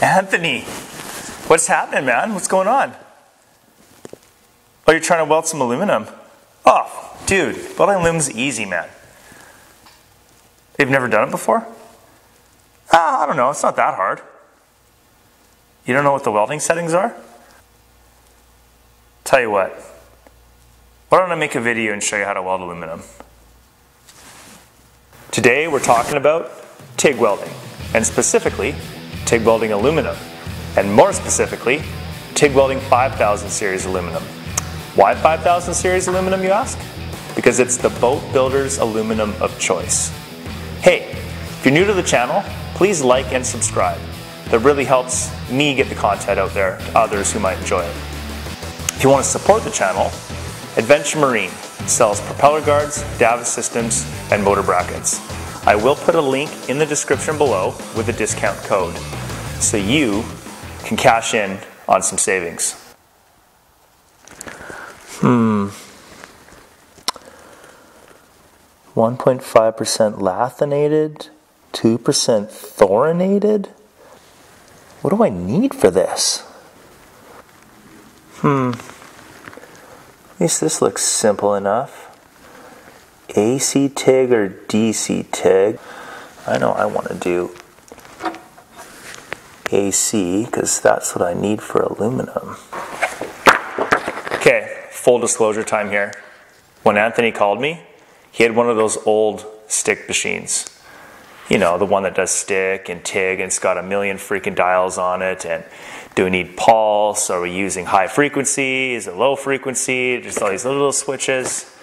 Anthony, what's happening, man? What's going on? Oh, you're trying to weld some aluminum? Oh, dude, welding aluminum's easy, man. You've never done it before? Ah, I don't know. It's not that hard. You don't know what the welding settings are? Tell you what. Why don't I make a video and show you how to weld aluminum? Today we're talking about TIG welding, and specifically TIG welding aluminum, and more specifically, TIG welding 5000 series aluminum. Why 5000 series aluminum, you ask? Because it's the boat builder's aluminum of choice. Hey, if you're new to the channel, please like and subscribe. That really helps me get the content out there to others who might enjoy it. If you want to support the channel, Adventure Marine sells propeller guards, davit systems, and motor brackets. I will put a link in the description below with a discount code so you can cash in on some savings. Hmm. 1.5% lanthanated, 2% thorinated. What do I need for this? Hmm. At least this looks simple enough. AC TIG or DC TIG. I know I want to do AC because that's what I need for aluminum. Okay, full disclosure time here. When Anthony called me, he had one of those old stick machines. You know, the one that does stick and TIG and it's got a million freaking dials on it. And do we need pulse? Are we using high frequency? Is it low frequency? Just all these little switches.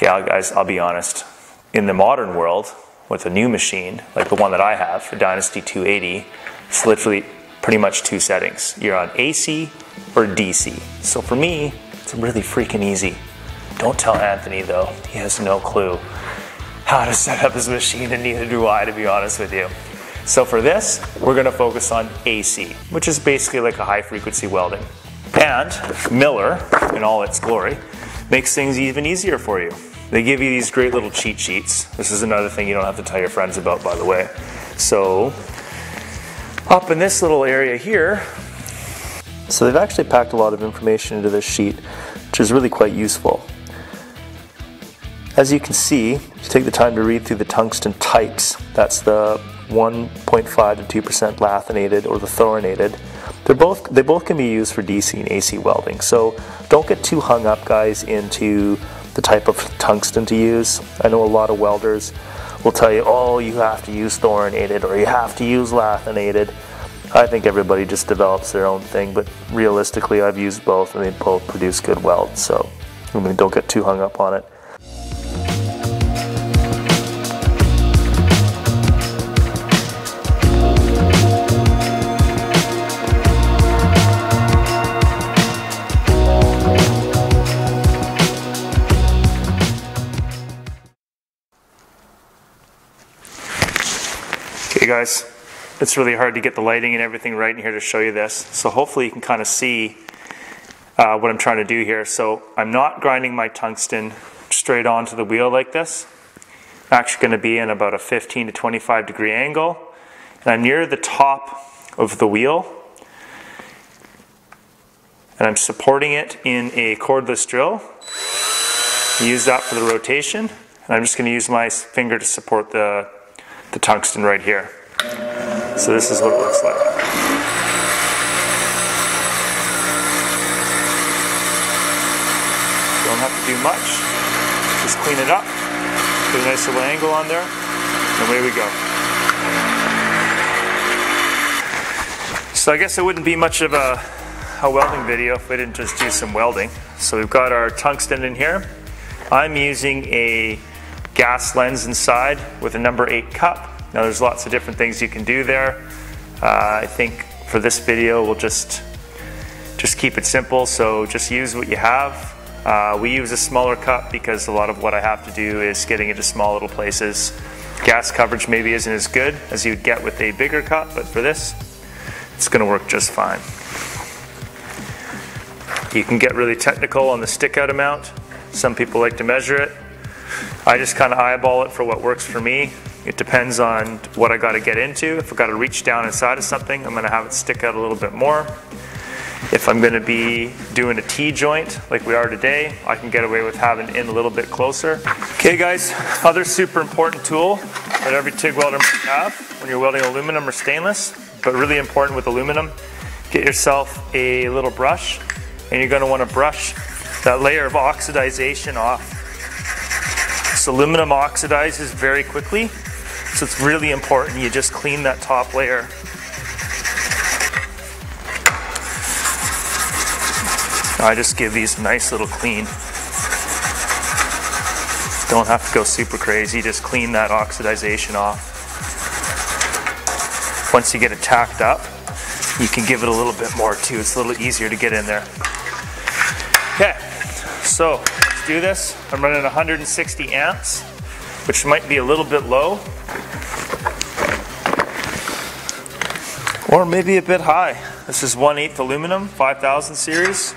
Okay, I'll, guys, I'll be honest. In the modern world, with a new machine, like the one that I have, the Dynasty 280, it's literally pretty much two settings. You're on AC or DC. So for me, it's really freaking easy. Don't tell Anthony though, he has no clue how to set up his machine, and neither do I, to be honest with you. So for this, we're gonna focus on AC, which is basically like a high frequency welding. And Miller, in all its glory, makes things even easier for you. They give you these great little cheat sheets. This is another thing you don't have to tell your friends about, by the way. So, up in this little area here, so they've actually packed a lot of information into this sheet, which is really quite useful. As you can see, if you take the time to read through the tungsten types, that's the 1.5 to 2% lanthanated or the thorinated. They're both they both can be used for DC and AC welding. So don't get too hung up, guys, into the type of tungsten to use. I know a lot of welders will tell you, oh, you have to use thorinated or you have to use lanthanated. I think everybody just develops their own thing, but realistically, I've used both and they both produce good welds. So I mean, don't get too hung up on it. Guys, it's really hard to get the lighting and everything right in here to show you this. So hopefully you can kind of see uh, what I'm trying to do here. So I'm not grinding my tungsten straight onto the wheel like this. I'm actually going to be in about a 15 to 25 degree angle. And I'm near the top of the wheel. And I'm supporting it in a cordless drill. Use that for the rotation. And I'm just going to use my finger to support the the tungsten right here. So this is what it looks like. Don't have to do much. Just clean it up. Put a nice little angle on there. And away we go. So I guess it wouldn't be much of a, a welding video if we didn't just do some welding. So we've got our tungsten in here. I'm using a gas lens inside with a number 8 cup. Now there's lots of different things you can do there. Uh, I think for this video we'll just just keep it simple so just use what you have. Uh, we use a smaller cup because a lot of what I have to do is getting into small little places. Gas coverage maybe isn't as good as you'd get with a bigger cup but for this it's going to work just fine. You can get really technical on the stick out amount. Some people like to measure it. I just kind of eyeball it for what works for me. It depends on what I got to get into. If I got to reach down inside of something, I'm going to have it stick out a little bit more. If I'm going to be doing a T-joint like we are today, I can get away with having it in a little bit closer. Okay guys, other super important tool that every TIG welder must have when you're welding aluminum or stainless, but really important with aluminum, get yourself a little brush and you're going to want to brush that layer of oxidization off. This aluminum oxidizes very quickly, so it's really important you just clean that top layer I just give these a nice little clean. Don't have to go super crazy, just clean that oxidization off. Once you get it tacked up, you can give it a little bit more too. It's a little easier to get in there. Okay, so let's do this. I'm running 160 amps, which might be a little bit low. Or maybe a bit high. This is 1 8 aluminum, 5000 series.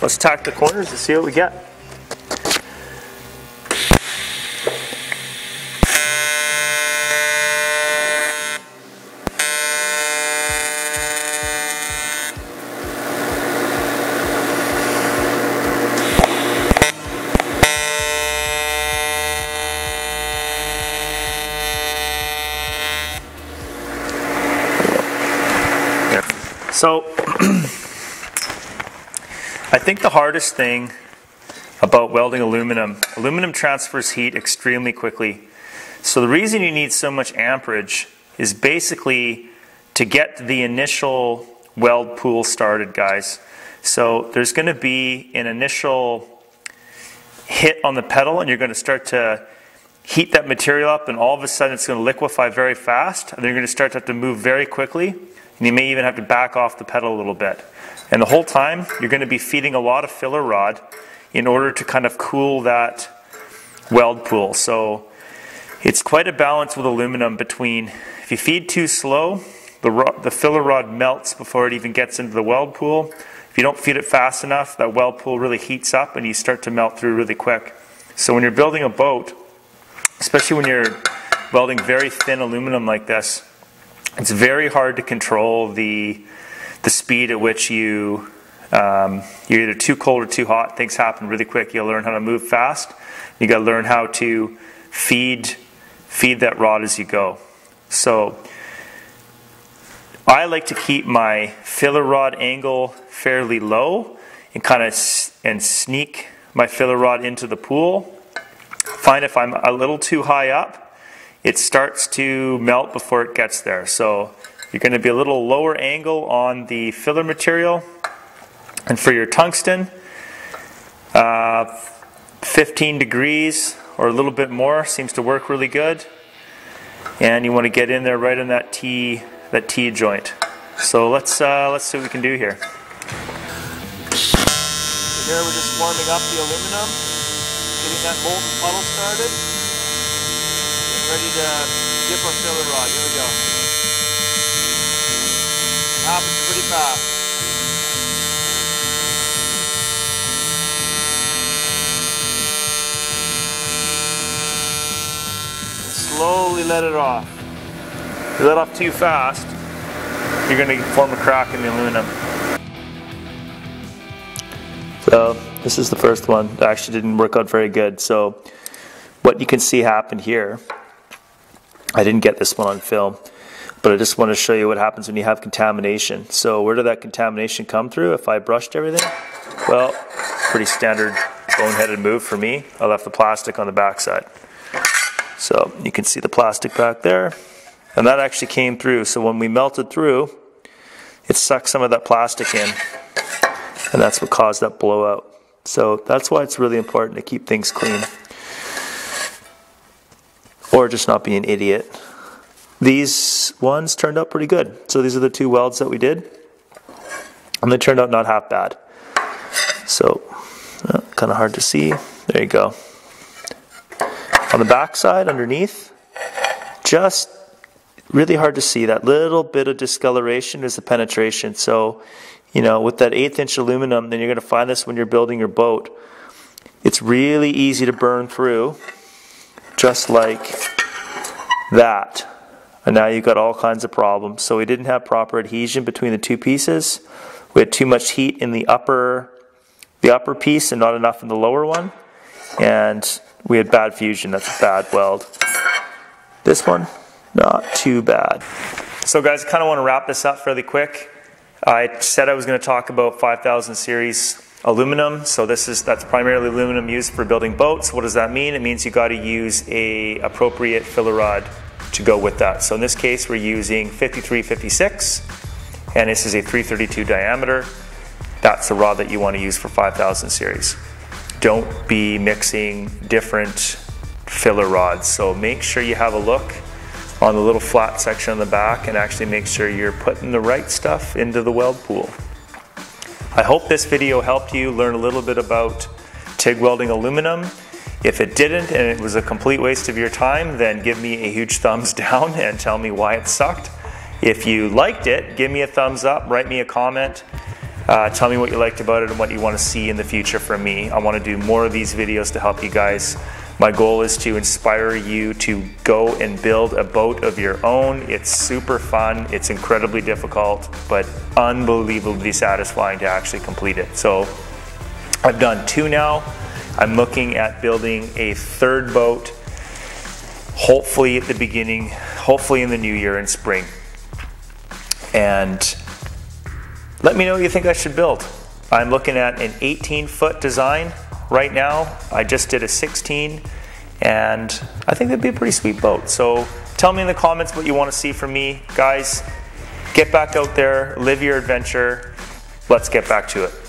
Let's tack the corners to see what we get. So I think the hardest thing about welding aluminum, aluminum transfers heat extremely quickly. So the reason you need so much amperage is basically to get the initial weld pool started, guys. So there's going to be an initial hit on the pedal and you're going to start to heat that material up and all of a sudden it's going to liquefy very fast and you're going to start to have to move very quickly and you may even have to back off the pedal a little bit. And the whole time, you're going to be feeding a lot of filler rod in order to kind of cool that weld pool. So it's quite a balance with aluminum between if you feed too slow, the, the filler rod melts before it even gets into the weld pool. If you don't feed it fast enough, that weld pool really heats up and you start to melt through really quick. So when you're building a boat, especially when you're welding very thin aluminum like this, it's very hard to control the the speed at which you um, you're either too cold or too hot. Things happen really quick. You learn how to move fast. You got to learn how to feed feed that rod as you go. So I like to keep my filler rod angle fairly low and kind of and sneak my filler rod into the pool. Find if I'm a little too high up, it starts to melt before it gets there. So you're going to be a little lower angle on the filler material. And for your tungsten, uh, 15 degrees or a little bit more seems to work really good. And you want to get in there right in that T that T joint. So let's uh, let's see what we can do here. Here we're just warming up the aluminum, getting that molten puddle started. Ready to dip our filler rod. Here we go happens pretty fast. slowly let it off. If you let off too fast, you're going to form a crack in the aluminum. So this is the first one actually didn't work out very good. So what you can see happen here, I didn't get this one on film but I just want to show you what happens when you have contamination. So where did that contamination come through if I brushed everything? Well, pretty standard boneheaded move for me. I left the plastic on the backside. So you can see the plastic back there. And that actually came through. So when we melted through, it sucked some of that plastic in. And that's what caused that blowout. So that's why it's really important to keep things clean. Or just not be an idiot these ones turned out pretty good. So these are the two welds that we did. And they turned out not half bad. So, uh, kind of hard to see. There you go. On the back side, underneath, just really hard to see. That little bit of discoloration is the penetration. So, you know, with that eighth inch aluminum, then you're going to find this when you're building your boat. It's really easy to burn through, just like that. And now you've got all kinds of problems. So we didn't have proper adhesion between the two pieces. We had too much heat in the upper, the upper piece and not enough in the lower one. And we had bad fusion, that's a bad weld. This one, not too bad. So guys, I kind of want to wrap this up fairly quick. I said I was going to talk about 5000 series aluminum. So this is that's primarily aluminum used for building boats. What does that mean? It means you got to use a appropriate filler rod to go with that. So in this case, we're using 5356, and this is a 332 diameter. That's the rod that you want to use for 5000 series. Don't be mixing different filler rods. So make sure you have a look on the little flat section on the back and actually make sure you're putting the right stuff into the weld pool. I hope this video helped you learn a little bit about TIG welding aluminum. If it didn't and it was a complete waste of your time, then give me a huge thumbs down and tell me why it sucked. If you liked it, give me a thumbs up, write me a comment, uh, tell me what you liked about it and what you want to see in the future from me. I want to do more of these videos to help you guys my goal is to inspire you to go and build a boat of your own. It's super fun, it's incredibly difficult, but unbelievably satisfying to actually complete it. So I've done two now. I'm looking at building a third boat, hopefully at the beginning, hopefully in the new year in spring. And let me know what you think I should build. I'm looking at an 18 foot design right now. I just did a 16 and I think that'd be a pretty sweet boat. So tell me in the comments what you want to see from me. Guys, get back out there, live your adventure. Let's get back to it.